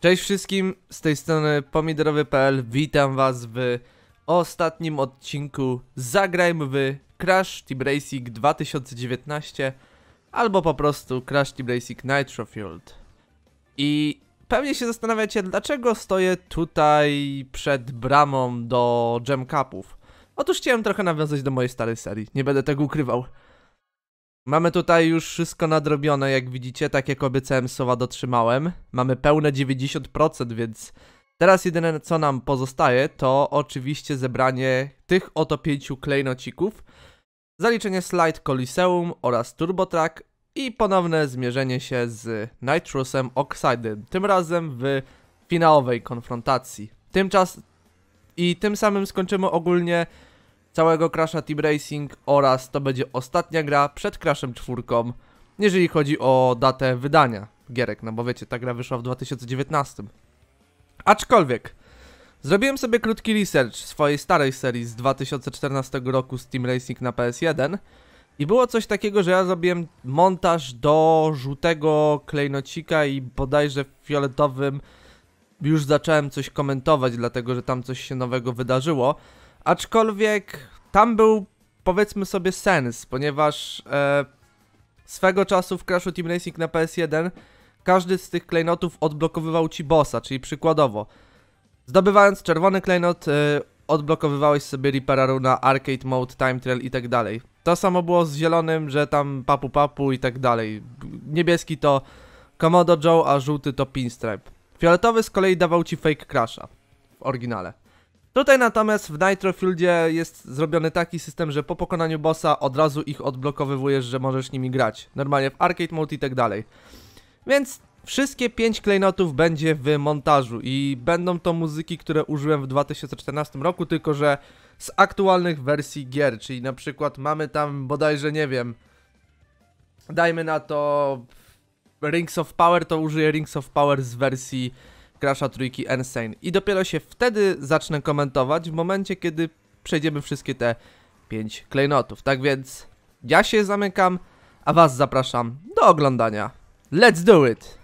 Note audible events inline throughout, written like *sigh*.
Cześć wszystkim, z tej strony pomidorowy.pl, witam was w ostatnim odcinku Zagrajmy w Crash Team Racing 2019 albo po prostu Crash Team Racing Nitro Fueled. I pewnie się zastanawiacie, dlaczego stoję tutaj przed bramą do Jam Cupów. Otóż chciałem trochę nawiązać do mojej starej serii, nie będę tego ukrywał. Mamy tutaj już wszystko nadrobione, jak widzicie, tak jak obiecałem słowa dotrzymałem. Mamy pełne 90%, więc teraz jedyne co nam pozostaje to oczywiście zebranie tych oto pięciu klejnocików, zaliczenie Slide Coliseum oraz Turbo Track i ponowne zmierzenie się z Nitrusem Oxidem, tym razem w finałowej konfrontacji. Tymczas i tym samym skończymy ogólnie całego Crasha Team Racing oraz to będzie ostatnia gra przed Crashem 4, jeżeli chodzi o datę wydania gierek, no bo wiecie, ta gra wyszła w 2019. Aczkolwiek, zrobiłem sobie krótki research swojej starej serii z 2014 roku z Team Racing na PS1 i było coś takiego, że ja zrobiłem montaż do żółtego klejnocika i bodajże fioletowym już zacząłem coś komentować, dlatego że tam coś się nowego wydarzyło. Aczkolwiek tam był powiedzmy sobie sens, ponieważ e, swego czasu w Crashu Team Racing na PS1 każdy z tych klejnotów odblokowywał ci bossa, czyli przykładowo zdobywając czerwony klejnot e, odblokowywałeś sobie Reapera na Arcade Mode, Time Trial i tak dalej. To samo było z zielonym, że tam papu papu i tak dalej. Niebieski to Komodo Joe, a żółty to Pinstripe. Fioletowy z kolei dawał ci Fake Crasha w oryginale. Tutaj natomiast w Nitro Fieldzie jest zrobiony taki system, że po pokonaniu bossa od razu ich odblokowywujesz, że możesz nimi grać. Normalnie w arcade mode i tak dalej. Więc wszystkie 5 klejnotów będzie w montażu i będą to muzyki, które użyłem w 2014 roku, tylko że z aktualnych wersji gier, czyli na przykład mamy tam bodajże, nie wiem, dajmy na to Rings of Power, to użyję Rings of Power z wersji Crasha trójki Insane. I dopiero się wtedy zacznę komentować, w momencie kiedy przejdziemy wszystkie te 5 klejnotów. Tak więc ja się zamykam, a was zapraszam do oglądania. Let's do it!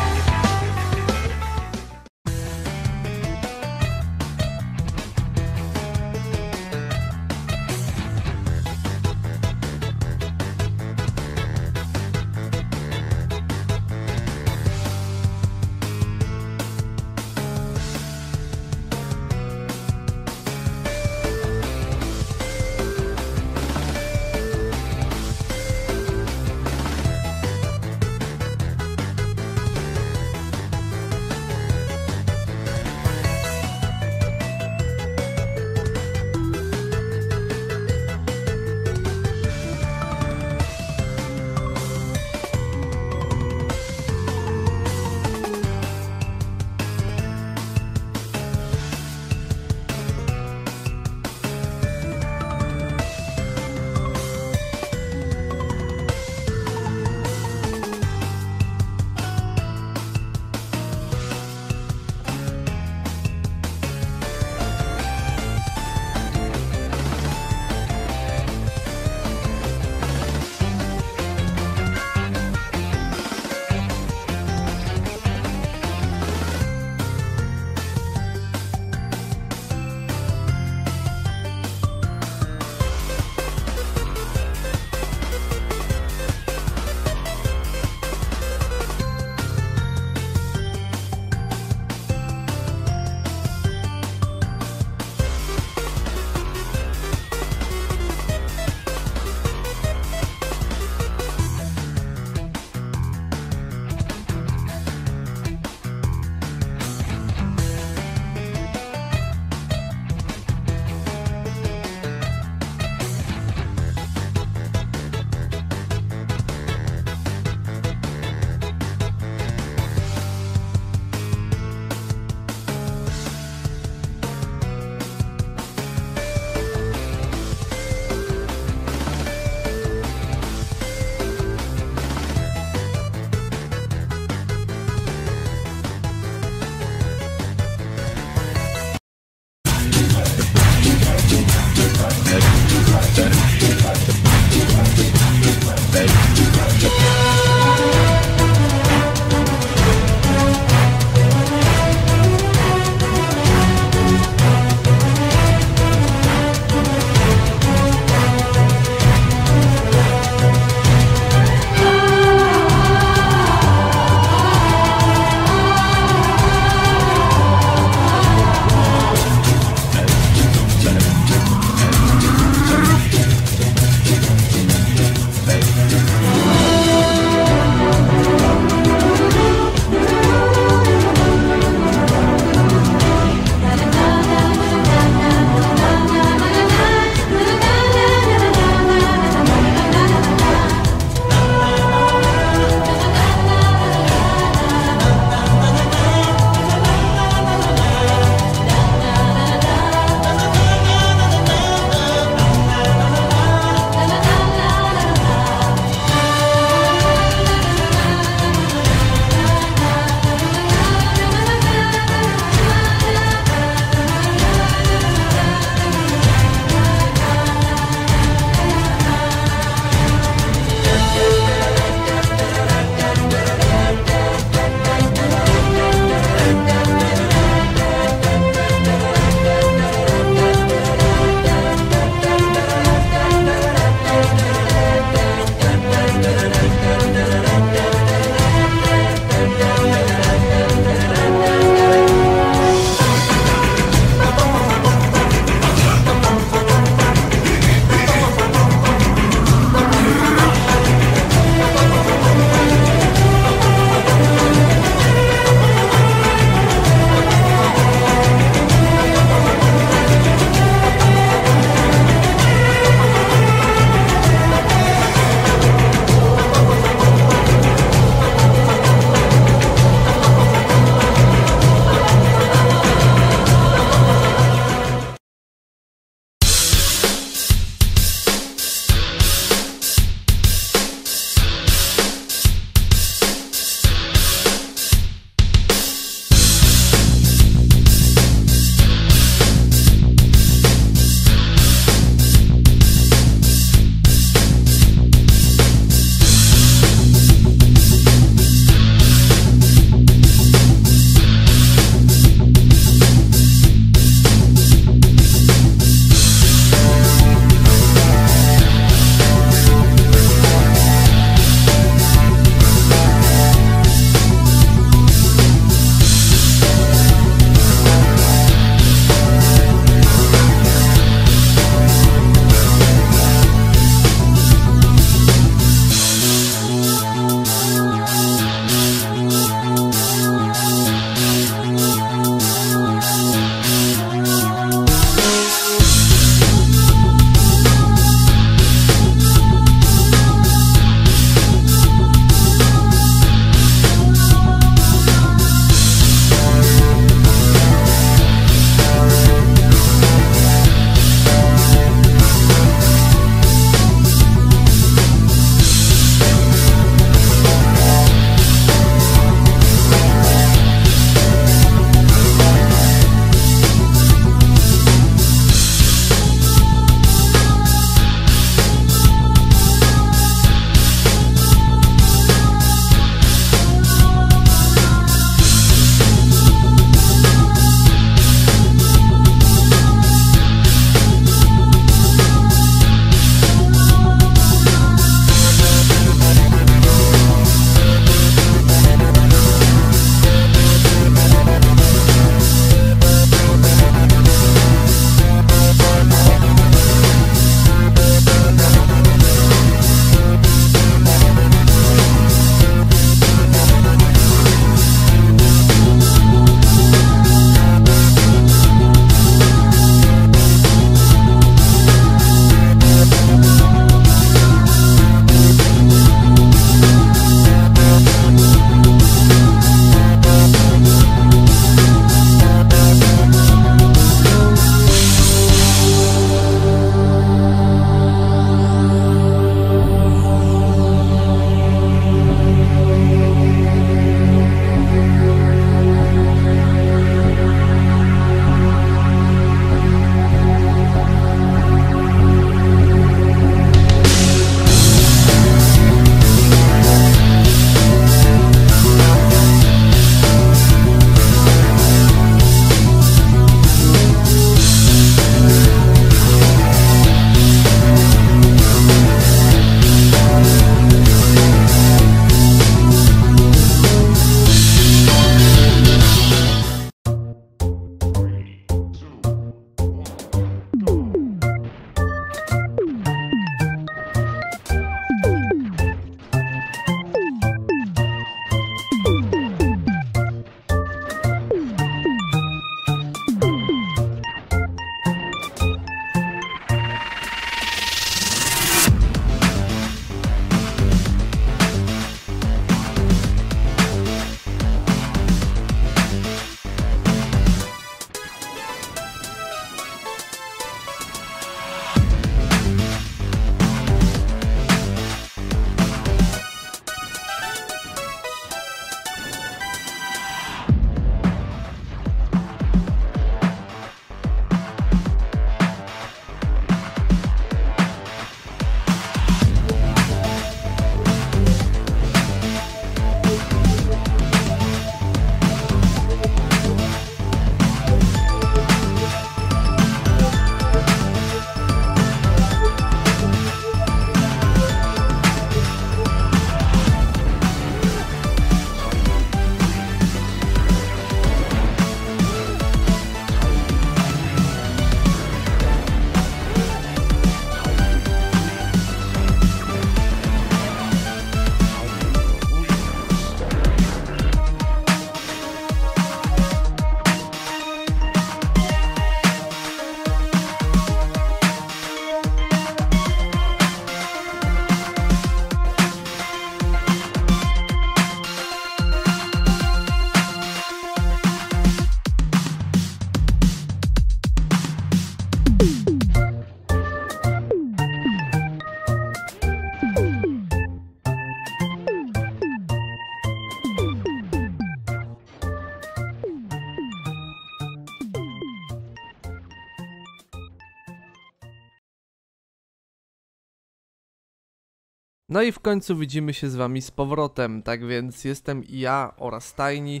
No i w końcu widzimy się z wami z powrotem, tak więc jestem i ja oraz Tiny,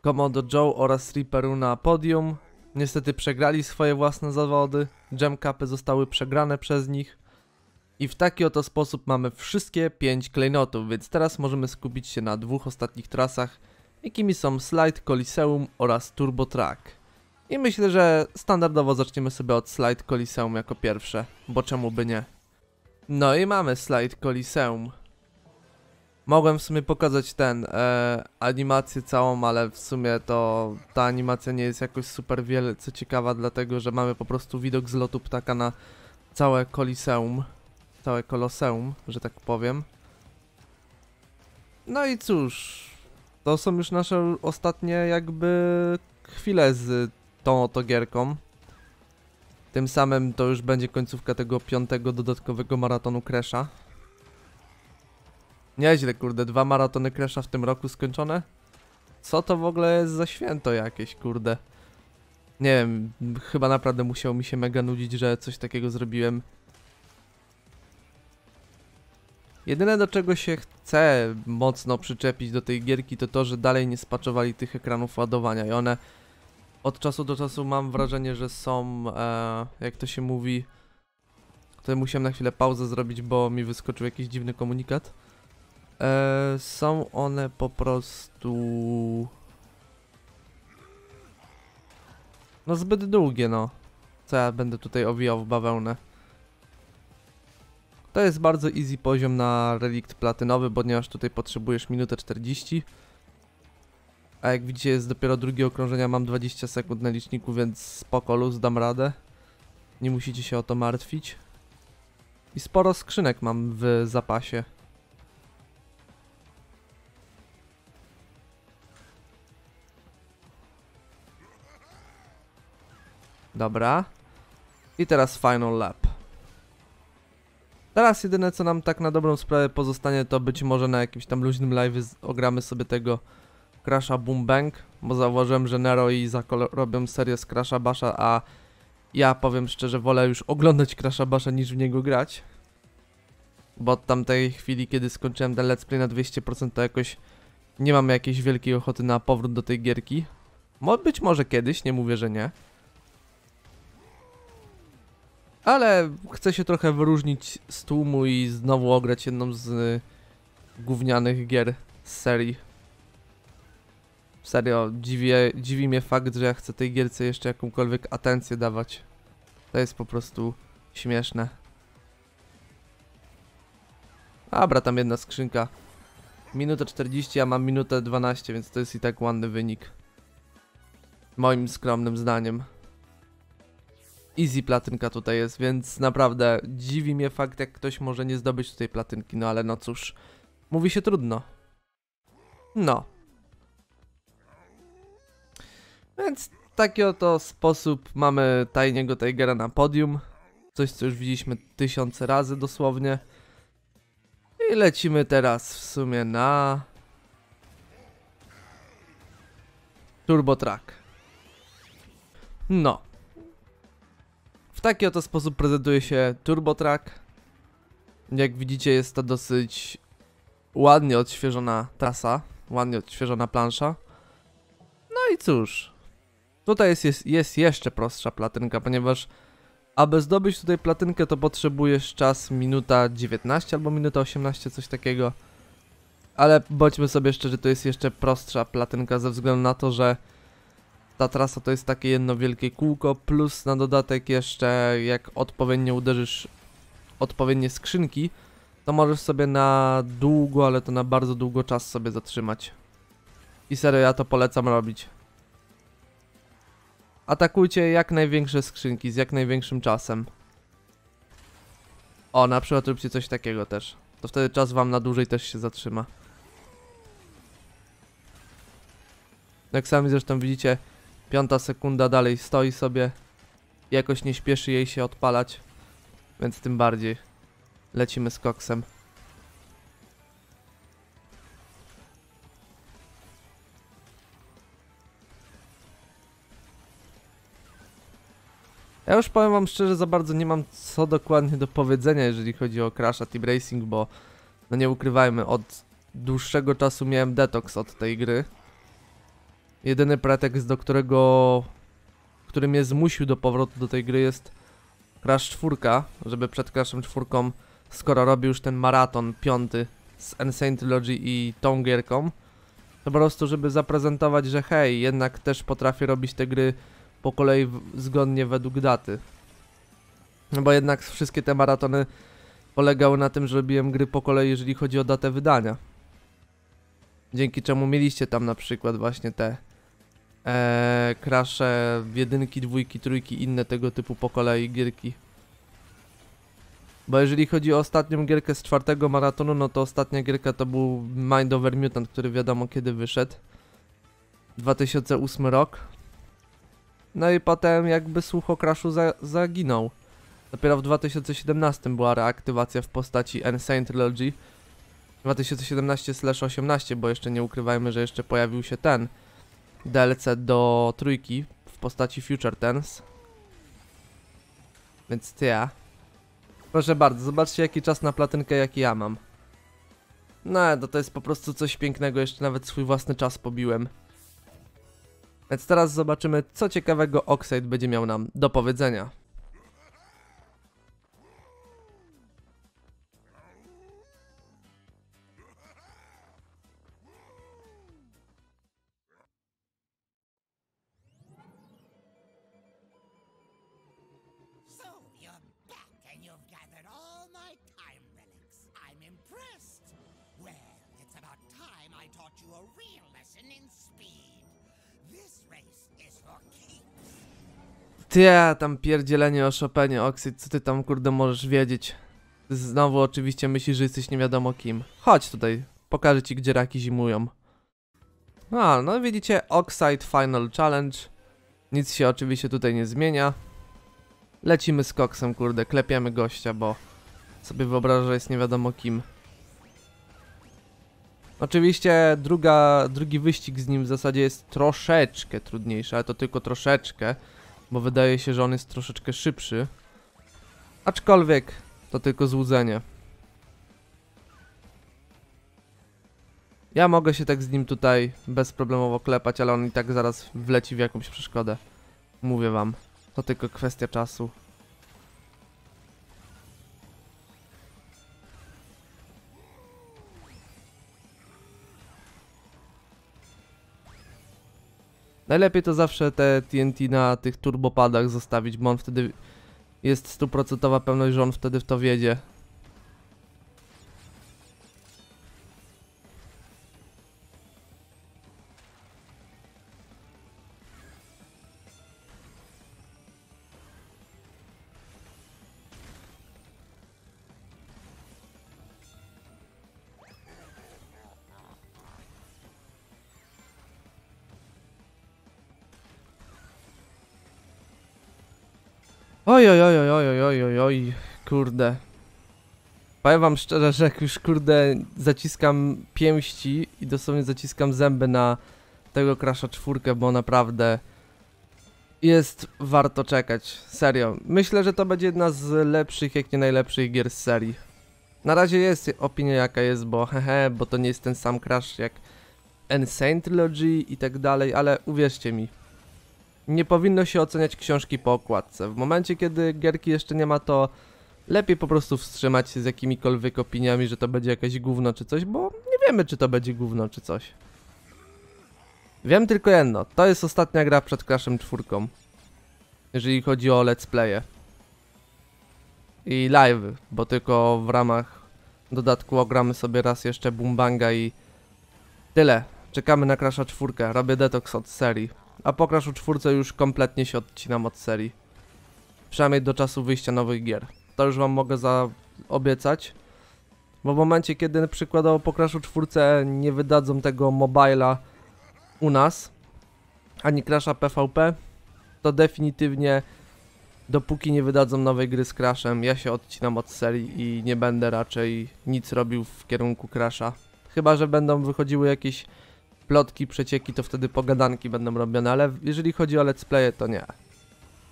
Komodo Joe oraz Reaperu na podium. Niestety przegrali swoje własne zawody, Jam Cupy zostały przegrane przez nich. I w taki oto sposób mamy wszystkie 5 klejnotów, więc teraz możemy skupić się na dwóch ostatnich trasach, jakimi są Slide Coliseum oraz Turbo Track. I myślę, że standardowo zaczniemy sobie od Slide Coliseum jako pierwsze, bo czemu by nie. No i mamy Slide Coliseum. Mogłem w sumie pokazać ten, e, animację całą, ale w sumie to ta animacja nie jest jakoś super wielce ciekawa, dlatego że mamy po prostu widok z lotu ptaka na całe Coliseum. Całe Koloseum, że tak powiem. No i cóż, to są już nasze ostatnie jakby chwile z tą oto gierką. Tym samym to już będzie końcówka tego piątego dodatkowego maratonu Crasha. Nieźle, kurde, dwa maratony Crasha w tym roku skończone? Co to w ogóle jest za święto jakieś, kurde? Nie wiem, chyba naprawdę musiało mi się mega nudzić, że coś takiego zrobiłem. Jedyne do czego się chcę mocno przyczepić do tej gierki to to, że dalej nie spaczowali tych ekranów ładowania i one od czasu do czasu mam wrażenie, że są, e, jak to się mówi, tutaj musiałem na chwilę pauzę zrobić, bo mi wyskoczył jakiś dziwny komunikat. E, są one po prostu... No zbyt długie, no. Co ja będę tutaj owijał w bawełnę. To jest bardzo easy poziom na relikt platynowy, ponieważ tutaj potrzebujesz minutę 40. A jak widzicie jest dopiero drugie okrążenia, mam 20 sekund na liczniku, więc spoko, luz, dam radę. Nie musicie się o to martwić. I sporo skrzynek mam w zapasie. Dobra. I teraz final lap. Teraz jedyne co nam tak na dobrą sprawę pozostanie to być może na jakimś tam luźnym live ogramy sobie tego Crasha Boom Bang, bo zauważyłem, że Nero i Zako robią serię z Crasha Basha, a ja powiem szczerze, wolę już oglądać Crasha Basha niż w niego grać. Bo od tamtej chwili, kiedy skończyłem ten let's play na 200% to jakoś nie mam jakiejś wielkiej ochoty na powrót do tej gierki. Mo być może kiedyś, nie mówię, że nie. Ale chcę się trochę wyróżnić z tłumu i znowu ograć jedną z y, gównianych gier z serii. Serio, dziwi, dziwi mnie fakt, że ja chcę tej gierce jeszcze jakąkolwiek atencję dawać. To jest po prostu śmieszne. Dobra, tam jedna skrzynka. Minutę 40, a mam minutę 12, więc to jest i tak ładny wynik. Moim skromnym zdaniem. Easy platynka tutaj jest, więc naprawdę dziwi mnie fakt, jak ktoś może nie zdobyć tutaj platynki, no ale no cóż, mówi się trudno. No. Więc taki oto sposób mamy tajniego Tigera na podium. Coś, co już widzieliśmy tysiące razy dosłownie. I lecimy teraz w sumie na... Turbo Track. No. W taki oto sposób prezentuje się Turbo Track. Jak widzicie jest to dosyć ładnie odświeżona trasa, ładnie odświeżona plansza. No i cóż, Tutaj jest, jest, jest jeszcze prostsza platynka, ponieważ aby zdobyć tutaj platynkę to potrzebujesz czas minuta 19 albo minuta 18, coś takiego. Ale bądźmy sobie szczerzy, to jest jeszcze prostsza platynka ze względu na to, że ta trasa to jest takie jedno wielkie kółko, plus na dodatek jeszcze jak odpowiednio uderzysz odpowiednie skrzynki, to możesz sobie na długo, ale to na bardzo długo czas sobie zatrzymać. I serio, ja to polecam robić. Atakujcie jak największe skrzynki z jak największym czasem. O, na przykład róbcie coś takiego też. To wtedy czas wam na dłużej też się zatrzyma. Jak sami zresztą widzicie, piąta sekunda dalej stoi sobie. Jakoś nie śpieszy jej się odpalać. Więc tym bardziej lecimy z koksem. Ja już powiem wam szczerze, za bardzo nie mam co dokładnie do powiedzenia, jeżeli chodzi o Crasha Team Racing, bo No nie ukrywajmy, od dłuższego czasu miałem detoks od tej gry. Jedyny pretekst, do którego, który mnie zmusił do powrotu do tej gry jest Crash 4, żeby przed Crashem 4, skoro robię już ten maraton piąty z Insane Trilogy i tą gierką, to po prostu, żeby zaprezentować, że hej, jednak też potrafię robić te gry po kolei zgodnie według daty. No bo jednak wszystkie te maratony polegały na tym, że robiłem gry po kolei, jeżeli chodzi o datę wydania. Dzięki czemu mieliście tam na przykład właśnie te e, krasze jedynki, dwójki, trójki, inne tego typu po kolei gierki. Bo jeżeli chodzi o ostatnią gierkę z czwartego maratonu, no to ostatnia gierka to był Mind Over Mutant, który wiadomo kiedy wyszedł. 2008 rok. No i potem jakby słuch o Crashu za zaginął. Dopiero w 2017 była reaktywacja w postaci Insane Trilogy. 2017/18, bo jeszcze nie ukrywajmy, że jeszcze pojawił się ten DLC do trójki w postaci Future Tense. Więc ty ja. Proszę bardzo, zobaczcie jaki czas na platynkę jaki ja mam. No, to, jest po prostu coś pięknego, jeszcze nawet swój własny czas pobiłem. Więc teraz zobaczymy, co ciekawego Oxide będzie miał nam do powiedzenia. Ty, tam pierdzielenie o Chopinie, Oxide, co ty tam kurde możesz wiedzieć? Znowu oczywiście myślisz, że jesteś nie wiadomo kim. Chodź tutaj, pokażę ci gdzie raki zimują. A, no widzicie, Oxide Final Challenge. Nic się oczywiście tutaj nie zmienia. Lecimy z koksem, kurde, klepiemy gościa, bo sobie wyobrażę, że jest nie wiadomo kim. Oczywiście druga, drugi wyścig z nim w zasadzie jest troszeczkę trudniejszy, ale to tylko troszeczkę, bo wydaje się, że on jest troszeczkę szybszy. Aczkolwiek to tylko złudzenie. Ja mogę się tak z nim tutaj bezproblemowo klepać, ale on i tak zaraz wleci w jakąś przeszkodę. Mówię wam, to tylko kwestia czasu. Najlepiej to zawsze te TNT na tych turbopadach zostawić, bo on wtedy jest stuprocentowa pewność, że on wtedy w to wiedzie. Oj, oj, oj, oj, oj, oj, oj, kurde. Powiem wam szczerze, że jak już kurde zaciskam pięści i dosłownie zaciskam zęby na tego Crash'a czwórkę, bo naprawdę jest warto czekać, serio. Myślę, że to będzie jedna z lepszych, jak nie najlepszych gier z serii. Na razie jest opinia jaka jest, bo hehe, bo to nie jest ten sam Crash jak Insane Trilogy i tak dalej, ale uwierzcie mi, nie powinno się oceniać książki po okładce. W momencie, kiedy gierki jeszcze nie ma, to lepiej po prostu wstrzymać się z jakimikolwiek opiniami, że to będzie jakieś gówno czy coś, bo nie wiemy, czy to będzie gówno czy coś. Wiem tylko jedno, to jest ostatnia gra przed Crashem 4. Jeżeli chodzi o let's playe. I live, bo tylko w ramach dodatku ogramy sobie raz jeszcze Boombanga i tyle. Czekamy na Crasha 4, robię detoks od serii. A po Crashu 4 już kompletnie się odcinam od serii. Przynajmniej do czasu wyjścia nowych gier. To już wam mogę zaobiecać. Bo w momencie, kiedy przykładowo po Crashu 4 nie wydadzą tego mobila u nas, ani Crasha PvP, to definitywnie dopóki nie wydadzą nowej gry z Crashem, ja się odcinam od serii i nie będę raczej nic robił w kierunku Crasha. Chyba, że będą wychodziły jakieś plotki, przecieki, to wtedy pogadanki będą robione, ale jeżeli chodzi o let's playe, to nie.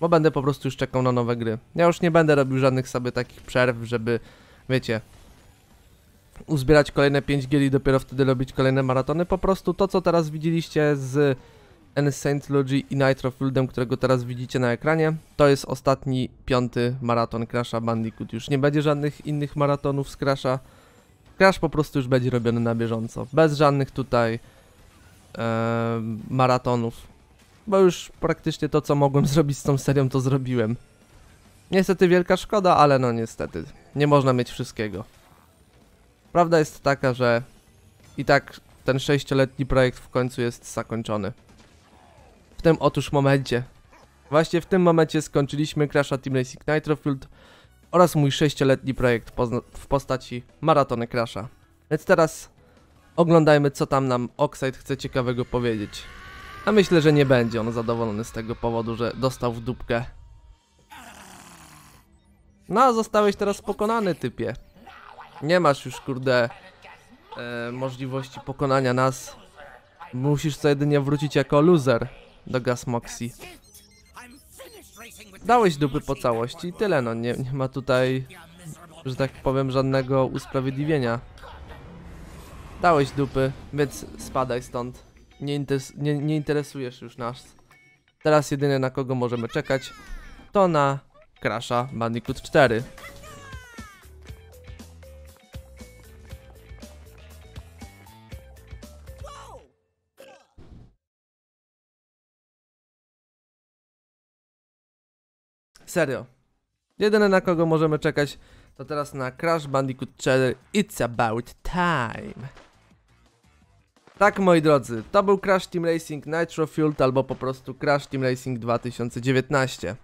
Bo będę po prostu już czekał na nowe gry. Ja już nie będę robił żadnych sobie takich przerw, żeby, wiecie, uzbierać kolejne 5 gier i dopiero wtedy robić kolejne maratony. Po prostu to, co teraz widzieliście z Saint Logi i Nitro Fieldem, którego teraz widzicie na ekranie, to jest ostatni, piąty maraton Crasha Bandicoot. Już nie będzie żadnych innych maratonów z Crasha. Crash po prostu już będzie robiony na bieżąco, bez żadnych tutaj maratonów. Bo już praktycznie to, co mogłem *laughs* zrobić z tą serią, to zrobiłem. Niestety wielka szkoda, ale no niestety, nie można mieć wszystkiego. Prawda jest taka, że i tak ten sześcioletni projekt w końcu jest zakończony. W tym otóż momencie, właśnie w tym momencie skończyliśmy Crasha Team Racing Nitrofield oraz mój sześcioletni projekt w postaci Maratony Crasha. Więc teraz oglądajmy co tam nam Oxide chce ciekawego powiedzieć. A myślę, że nie będzie on zadowolony z tego powodu, że dostał w dupkę. No, zostałeś teraz pokonany, typie. Nie masz już, kurde, e, możliwości pokonania nas. Musisz co jedynie wrócić jako loser do Gas Moxie. That's it. I'm finished racing with Dałeś dupy po całości i tyle, no nie, nie ma tutaj, że tak powiem, żadnego usprawiedliwienia. Dałeś dupy, więc spadaj stąd. Nie, interes nie, nie interesujesz już nas. Teraz jedyne na kogo możemy czekać, to na Crasha Bandicoot 4. Serio. Jedyne na kogo możemy czekać to teraz na Crash Bandicoot 4 It's About Time. Tak moi drodzy, to był Crash Team Racing Nitro Fueled albo po prostu Crash Team Racing 2019.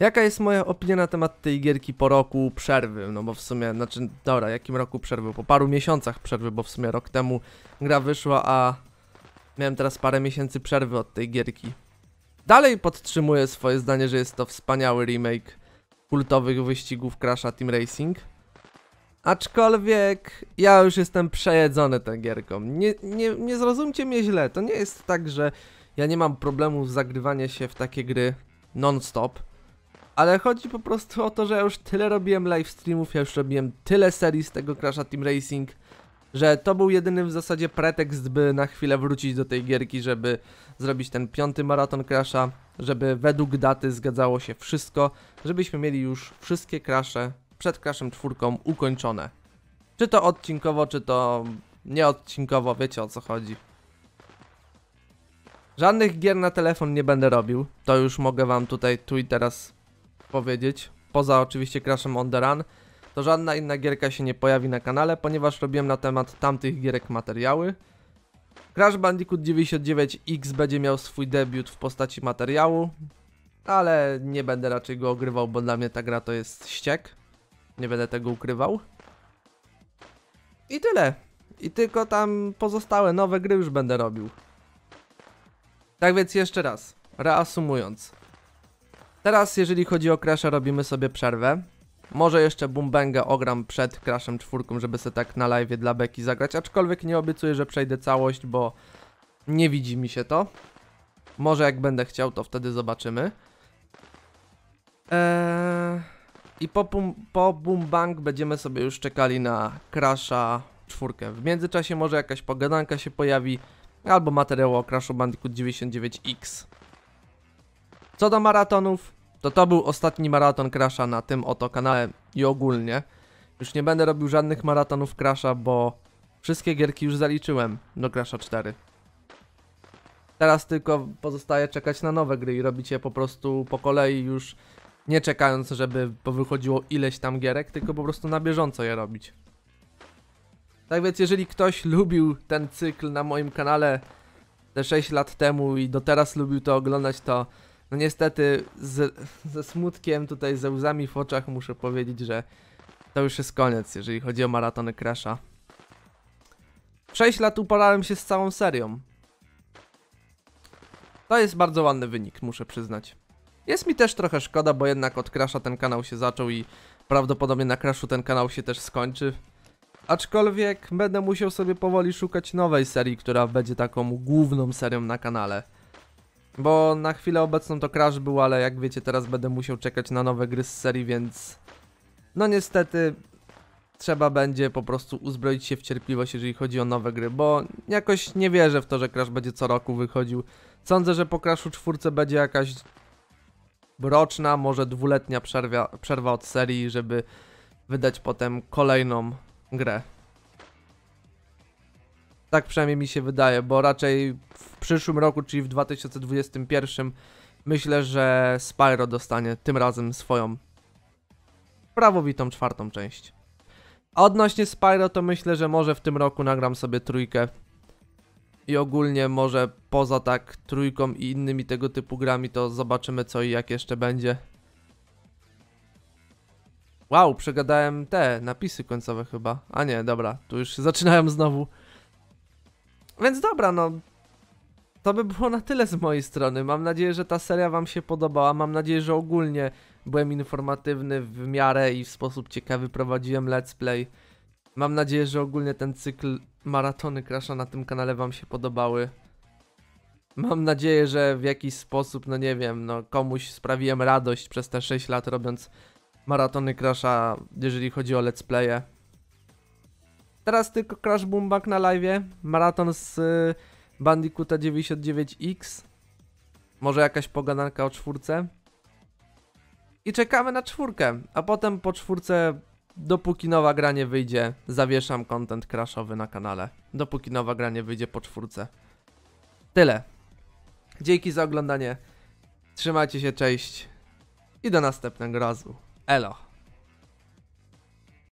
Jaka jest moja opinia na temat tej gierki po roku przerwy? No bo w sumie, znaczy, dobra, jakim roku przerwy? Po paru miesiącach przerwy, bo w sumie rok temu gra wyszła, a miałem teraz parę miesięcy przerwy od tej gierki. Dalej podtrzymuję swoje zdanie, że jest to wspaniały remake kultowych wyścigów Crasha Team Racing. Aczkolwiek ja już jestem przejedzony tą gierką. Nie, nie, nie zrozumcie mnie źle, to nie jest tak, że ja nie mam problemu z zagrywaniem się w takie gry non-stop. Ale chodzi po prostu o to, że ja już tyle robiłem live streamów, ja już robiłem tyle serii z tego Crasha Team Racing, że to był jedyny w zasadzie pretekst, by na chwilę wrócić do tej gierki, żeby zrobić ten piąty maraton Crasha, żeby według daty zgadzało się wszystko, żebyśmy mieli już wszystkie Crashe przed Crashem czwórką ukończone. Czy to odcinkowo, czy to nieodcinkowo, wiecie o co chodzi. Żadnych gier na telefon nie będę robił, to już mogę wam tutaj tu i teraz powiedzieć. Poza oczywiście Crashem on the Run, to żadna inna gierka się nie pojawi na kanale, ponieważ robiłem na temat tamtych gierek materiały. Crash Bandicoot 99X będzie miał swój debiut w postaci materiału, ale nie będę raczej go ogrywał, bo dla mnie ta gra to jest ściek. Nie będę tego ukrywał. I tyle. I tylko tam pozostałe nowe gry już będę robił. Tak więc jeszcze raz, reasumując. Teraz jeżeli chodzi o Crasha robimy sobie przerwę. Może jeszcze Boombanga ogram przed Crashem czwórką, żeby sobie tak na live dla Beki zagrać, aczkolwiek nie obiecuję, że przejdę całość, bo nie widzi mi się to. Może jak będę chciał, to wtedy zobaczymy. Eee, I po, Boom- po Boombang będziemy sobie już czekali na Crasha czwórkę. W międzyczasie może jakaś pogadanka się pojawi, albo materiał o Crashu Bandicoot 99X. Co do maratonów, to to był ostatni maraton Crasha na tym oto kanale i ogólnie. Już nie będę robił żadnych maratonów Crasha, bo wszystkie gierki już zaliczyłem do Crasha 4. Teraz tylko pozostaje czekać na nowe gry i robić je po prostu po kolei już nie czekając, żeby wychodziło ileś tam gierek, tylko po prostu na bieżąco je robić. Tak więc jeżeli ktoś lubił ten cykl na moim kanale te 6 lat temu i do teraz lubił to oglądać, to no niestety z, ze smutkiem tutaj, ze łzami w oczach muszę powiedzieć, że to już jest koniec, jeżeli chodzi o maratony Crasha. 6 lat uporałem się z całą serią. To jest bardzo ładny wynik, muszę przyznać. Jest mi też trochę szkoda, bo jednak od Crasha ten kanał się zaczął i prawdopodobnie na Crashu ten kanał się też skończy. Aczkolwiek będę musiał sobie powoli szukać nowej serii, która będzie taką główną serią na kanale. Bo na chwilę obecną to Crash był, ale jak wiecie teraz będę musiał czekać na nowe gry z serii, więc... No niestety... trzeba będzie po prostu uzbroić się w cierpliwość, jeżeli chodzi o nowe gry, bo jakoś nie wierzę w to, że Crash będzie co roku wychodził. Sądzę, że po Crashu czwórce będzie jakaś roczna, może dwuletnia przerwa, przerwa od serii, żeby wydać potem kolejną grę. Tak przynajmniej mi się wydaje, bo raczej w przyszłym roku, czyli w 2021, myślę, że Spyro dostanie tym razem swoją prawowitą czwartą część. A odnośnie Spyro, to myślę, że może w tym roku nagram sobie trójkę. I ogólnie może poza tak trójką i innymi tego typu grami, to zobaczymy co i jak jeszcze będzie. Wow, przegadałem te napisy końcowe chyba. A nie, dobra, tu już się *laughs* zaczynają znowu. Więc dobra, no. To by było na tyle z mojej strony. Mam nadzieję, że ta seria Wam się podobała. Mam nadzieję, że ogólnie byłem informatywny w miarę i w sposób ciekawy prowadziłem let's play. Mam nadzieję, że ogólnie ten cykl maratony Crasha na tym kanale Wam się podobały. Mam nadzieję, że w jakiś sposób, no nie wiem, no komuś sprawiłem radość przez te 6 lat robiąc maratony Crasha, jeżeli chodzi o let's playe. Teraz tylko Crash Boomback na live, maraton z y, Bandicoota 99X. Może jakaś pogadanka o czwórce. I czekamy na czwórkę, a potem po czwórce, dopóki nowa gra nie wyjdzie, zawieszam content crashowy na kanale. Dopóki nowa gra nie wyjdzie po czwórce. Tyle. Dzięki za oglądanie. Trzymajcie się, cześć. I do następnego razu. Elo.